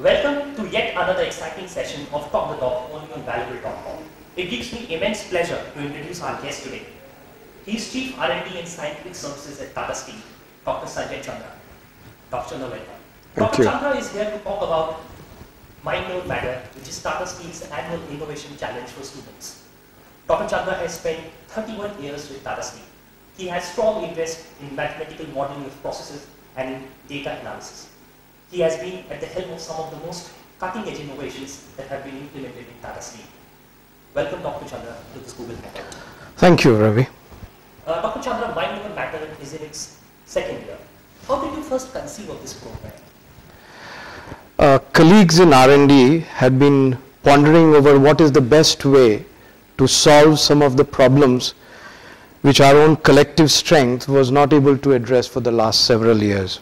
Welcome to yet another exciting session of Talk the Talk only on Valuable.com. It gives me immense pleasure to introduce our guest today. He is Chief R&D and Scientific Services at Tata Steel, Dr. Sanjay Chandra. Dr. Chandra, welcome. Thank Dr. you. Chandra is here to talk about Mind Over Matter, which is Tata Steel's annual innovation challenge for students. Dr. Chandra has spent 31 years with Tata Steel. He has strong interest in mathematical modeling of processes and data analysis. He has been at the helm of some of the most cutting-edge innovations that have been implemented in Tata Steel. Welcome, Dr. Chandra, to this Google Hangout. Thank you, Ravi. Uh, Dr. Chandra, Mind Over Matter is in its second year. How did you first conceive of this program? Uh, colleagues in R&D had been pondering over what is the best way to solve some of the problems which our own collective strength was not able to address for the last several years.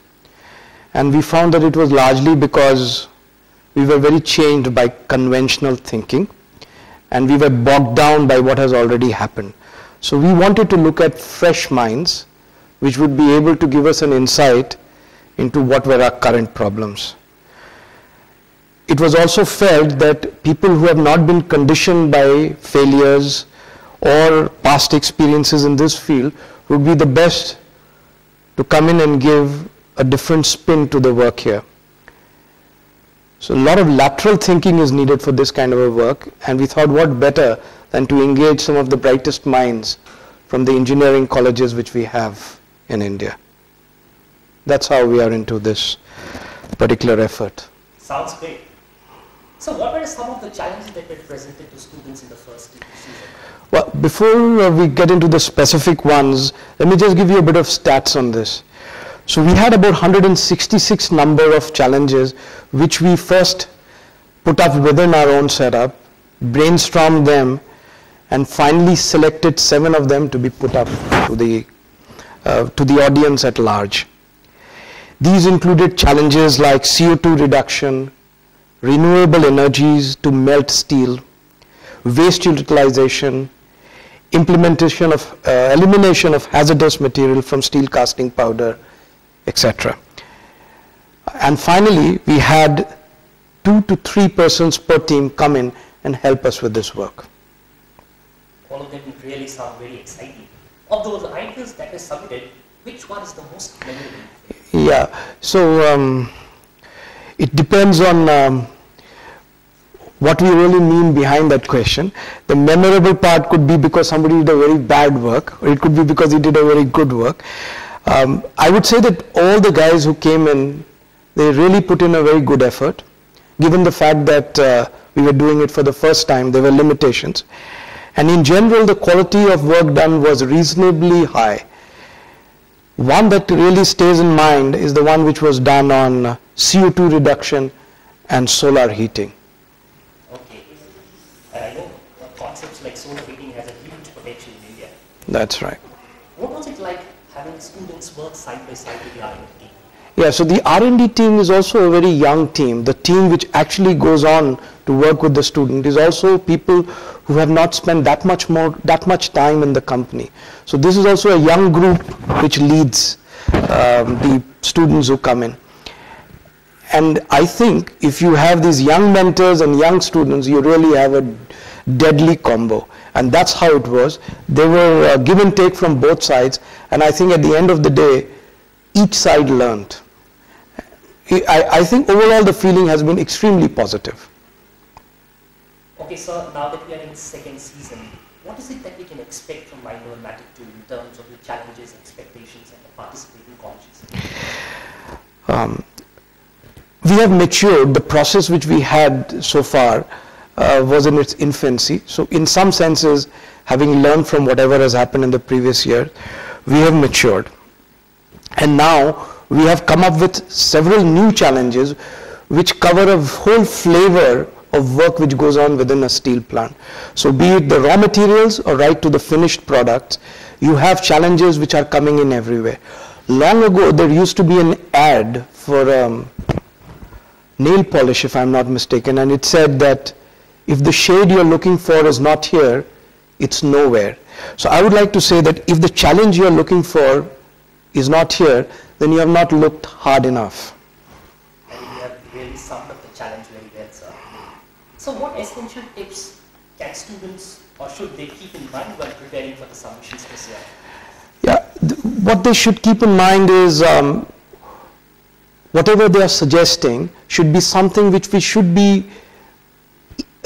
And we found that it was largely because we were very chained by conventional thinking and we were bogged down by what has already happened. So we wanted to look at fresh minds which would be able to give us an insight into what were our current problems. It was also felt that people who have not been conditioned by failures or past experiences in this field would be the best to come in and give a different spin to the work here. So a lot of lateral thinking is needed for this kind of a work and we thought what better than to engage some of the brightest minds from the engineering colleges which we have in India. That's how we are into this particular effort. Sounds great. So what were some of the challenges that were presented to students in the first season? Well, before uh, we get into the specific ones, let me just give you a bit of stats on this. So we had about 166 number of challenges which we first put up within our own setup, brainstormed them, and finally selected seven of them to be put up to the, uh, to the audience at large. These included challenges like CO2 reduction, renewable energies to melt steel, waste utilization, implementation of uh, elimination of hazardous material from steel casting powder, etc. And finally, we had two to three persons per team come in and help us with this work. All of them really sound very exciting. Of those ideas that were submitted, which one is the most memorable? Yeah, so um, it depends on um, what we really mean behind that question. The memorable part could be because somebody did a very bad work, or it could be because he did a very good work. Um, I would say that all the guys who came in, they really put in a very good effort, given the fact that uh, we were doing it for the first time, there were limitations. And in general, the quality of work done was reasonably high. One that really stays in mind is the one which was done on uh, CO2 reduction and solar heating. Okay. And I know concepts like solar heating has a huge potential in India. That's right. What was it like having students work side by side with the R&D? Yeah, so the R&D team is also a very young team. The team which actually goes on to work with the student is also people who have not spent that much more, that much time in the company. So this is also a young group which leads um, the students who come in. And I think if you have these young mentors and young students, you really have a deadly combo. And that's how it was. They were uh, give and take from both sides. And I think at the end of the day, each side learned. I, I think overall the feeling has been extremely positive. Okay, so now that we are in second season, what is it that we can expect from Mind Over Matter 2 in terms of the challenges, expectations, and the participating colleges? Um, we have matured. The process which we had so far uh, was in its infancy. So in some senses, having learned from whatever has happened in the previous year, we have matured. And now we have come up with several new challenges which cover a whole flavor of work which goes on within a steel plant. So be it the raw materials or right to the finished products, you have challenges which are coming in everywhere. Long ago, there used to be an ad for um, nail polish, if I'm not mistaken, and it said that if the shade you're looking for is not here, it's nowhere. So I would like to say that if the challenge you're looking for is not here, then you have not looked hard enough. And we have really summed up the challenge very well, sir. So what essential tips can students or should they keep in mind while preparing for the submissions this year? Yeah, th- what they should keep in mind is um, whatever they are suggesting should be something which we should be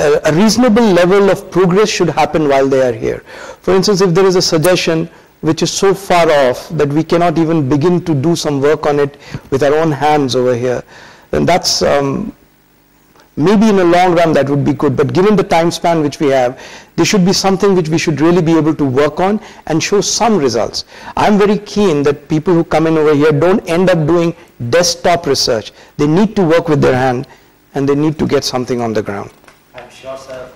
a, reasonable level of progress should happen while they are here. For instance, if there is a suggestion which is so far off that we cannot even begin to do some work on it with our own hands over here, then that's um, maybe in the long run that would be good. But given the time span which we have, there should be something which we should really be able to work on and show some results. I'm very keen that people who come in over here don't end up doing desktop research. They need to work with their hand and they need to get something on the ground. Sir,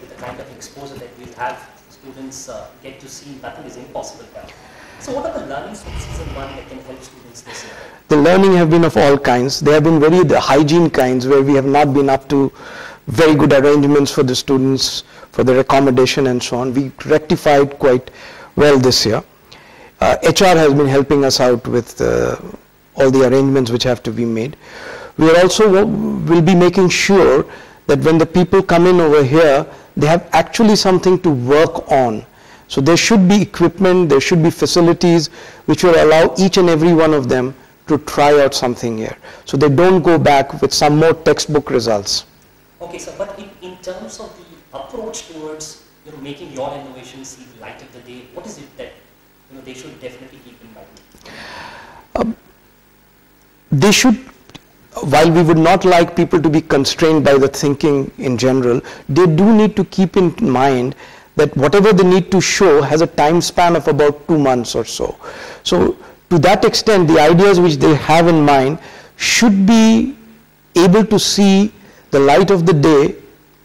with the kind of exposure that we have, students uh, get to see nothing is impossible here. So what are the learnings from season one that can help students this year? The learning have been of all kinds. They have been very the hygiene kinds where we have not been up to very good arrangements for the students, for their accommodation and so on. We rectified quite well this year. Uh, HR has been helping us out with uh, all the arrangements which have to be made. We are also will be making sure that when the people come in over here, they have actually something to work on. So there should be equipment, there should be facilities which will allow each and every one of them to try out something here. So they don't go back with some more textbook results. Okay, sir, but in, in terms of the approach towards you know, making your innovation see the light of the day, what is it that you know, they should definitely keep in mind? Um, they should, while we would not like people to be constrained by the thinking in general, they do need to keep in mind that whatever they need to show has a time span of about two months or so. So to that extent, the ideas which they have in mind should be able to see the light of the day,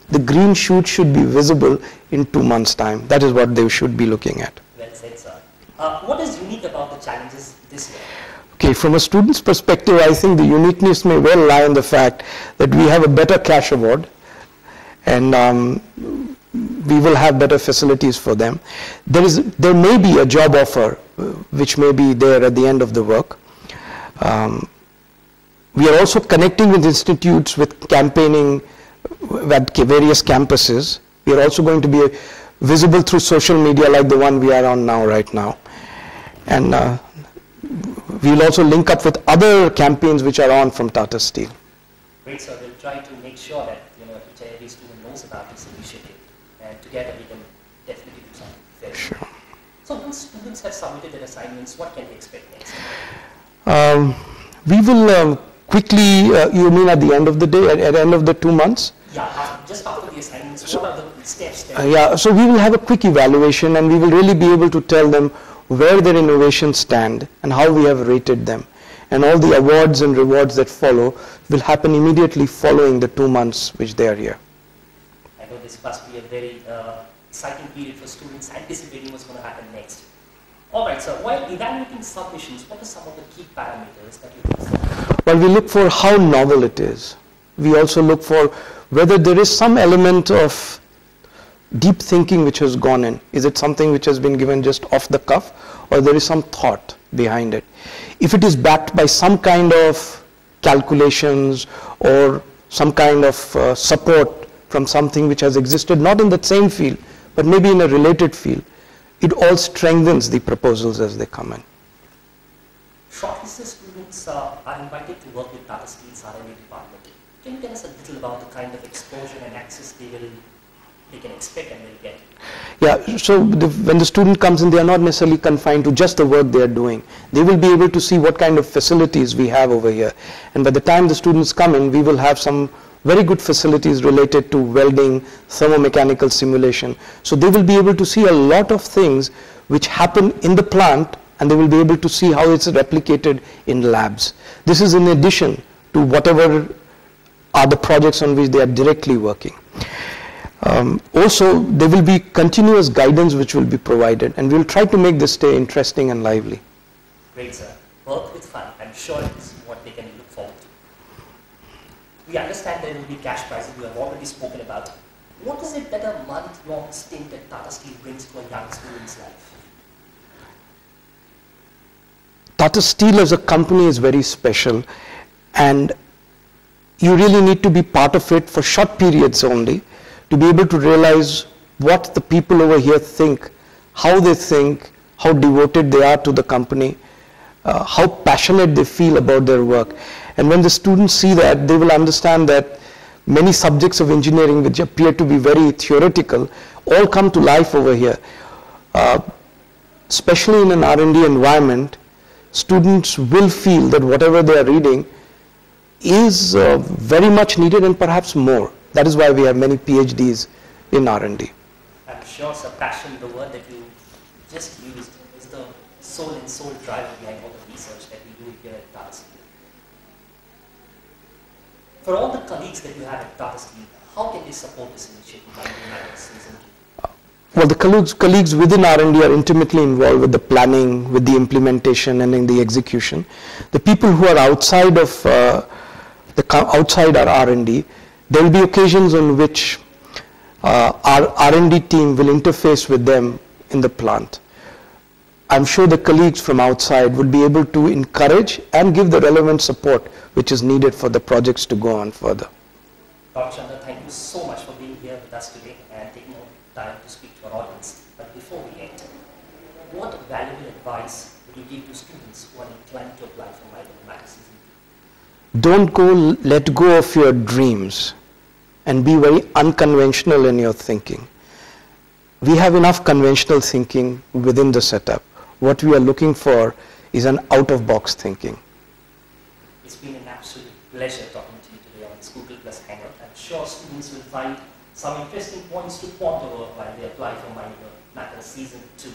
the green shoot should be visible in two months' time. That is what they should be looking at. Well said, sir. Uh, what is unique about the challenges this year? Okay, from a student's perspective, I think the uniqueness may well lie in the fact that we have a better cash award and um, we will have better facilities for them. There is, there may be a job offer uh, which may be there at the end of the work. Um, we are also connecting with institutes with campaigning at various campuses. We are also going to be visible through social media like the one we are on now, right now. And uh, we'll also link up with other campaigns which are on from Tata Steel. Great, sir. We'll try to make sure that you know each and every student knows about this initiative, and together we can definitely do something very Sure. good. So once students have submitted their assignments, what can they expect next? Um, we will um, quickly, uh, you mean at the end of the day, at, at the end of the two months? Yeah, after, just after the assignments, what are the steps Uh, yeah, so we will have a quick evaluation and we will really be able to tell them where their innovations stand and how we have rated them. And all the awards and rewards that follow will happen immediately following the two months which they are here. I know this must be a very uh, exciting period for students anticipating what's going to happen next. All right, sir. While evaluating submissions, what are some of the key parameters that you look for? Well, we look for how novel it is. We also look for whether there is some element of deep thinking which has gone in. Is it something which has been given just off the cuff or there is some thought behind it? If it is backed by some kind of calculations or some kind of uh, support from something which has existed not in that same field but maybe in a related field, it all strengthens the proposals as they come in. Shortlisted students uh, are invited to work with Tata Steel's R&D department. Can you tell us a little about the kind of exposure and access they will they can expect and will get? Yeah, so the, when the student comes in, they are not necessarily confined to just the work they are doing. They will be able to see what kind of facilities we have over here. And by the time the students come in, we will have some very good facilities related to welding, thermomechanical simulation. So they will be able to see a lot of things which happen in the plant and they will be able to see how it's replicated in labs. This is in addition to whatever are the projects on which they are directly working. Um, also, there will be continuous guidance which will be provided, and we'll try to make this day interesting and lively. Great, sir. Work with fun. I'm sure it's what they can look forward to. We understand there will be cash prizes we have already spoken about. What is it that a month-long stint at Tata Steel brings to a young student's life? Tata Steel as a company is very special, and you really need to be part of it for short periods only to be able to realize what the people over here think, how they think, how devoted they are to the company, uh, how passionate they feel about their work. And when the students see that, they will understand that many subjects of engineering which appear to be very theoretical all come to life over here. Uh, especially in an R&D environment, students will feel that whatever they are reading is uh, very much needed and perhaps more. That is why we have many PhDs in R&D. I'm sure, sir, passion, the word that you just used, is the soul and soul driver behind all the research that we do here at Tata Steel. For all the colleagues that you have at Tata Steel, how can they support this initiative like United Season 2? Well, the colleagues, colleagues within R&D are intimately involved with the planning, with the implementation, and in the execution. The people who are outside of uh, the outside our R&D, there will be occasions on which uh, our R&D team will interface with them in the plant. I'm sure the colleagues from outside would be able to encourage and give the relevant support which is needed for the projects to go on further. Dr. Chandra, thank you so much for being here with us today and taking time to speak to our audience. But before we end, what valuable advice would you give to students who are inclined to apply for Season 2? Don't go, let go of your dreams and be very unconventional in your thinking. We have enough conventional thinking within the setup. What we are looking for is an out-of-box thinking. It's been an absolute pleasure talking to you today on this Google Plus Hangout. I'm sure students will find some interesting points to ponder over while they apply for Mind Matter Season 2.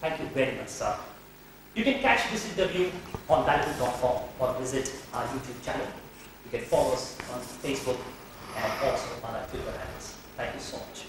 Thank you very much, sir. You can catch this interview on dialogue.com or visit our YouTube channel. You can follow us on Facebook and also my to do. Thank you so much.